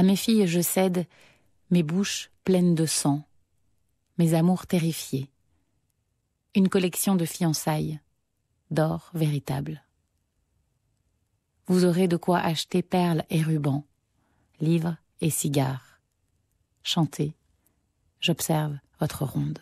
À mes filles je cède mes bouches pleines de sang, mes amours terrifiés. Une collection de fiançailles, d'or véritable. Vous aurez de quoi acheter perles et rubans, livres et cigares. Chantez, j'observe votre ronde.